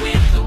with the